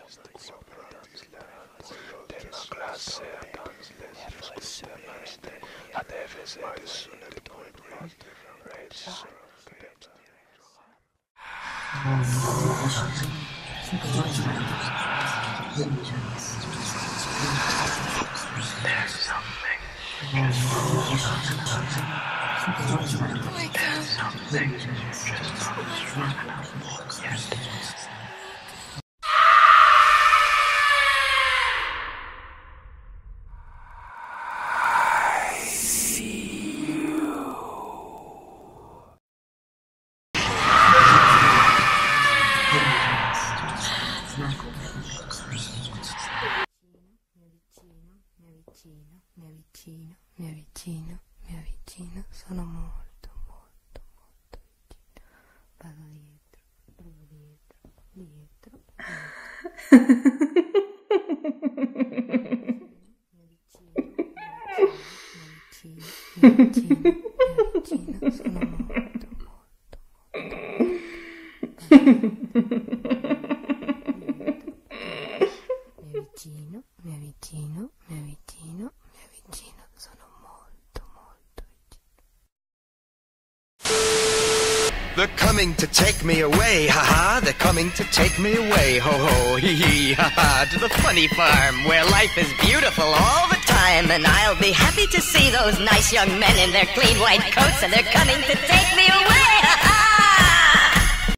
la dans les à de There's something just not There's something just wrong about. Avvicino, mi avvicino, mi avvicino, mi avvicino, sono molto, molto, molto vicino. Vado dietro, vado dietro, dietro, mi avvicino, mi avvicino, mi avvicino, sono molto, molto, molto. Mi mi avvicino, mi avvicino, mi avvicino, They're coming to take me away, ha ha. They're coming to take me away, ho ho, hee hee, ha ha. To the funny farm where life is beautiful all the time. And I'll be happy to see those nice young men in their clean white coats, and they're coming to.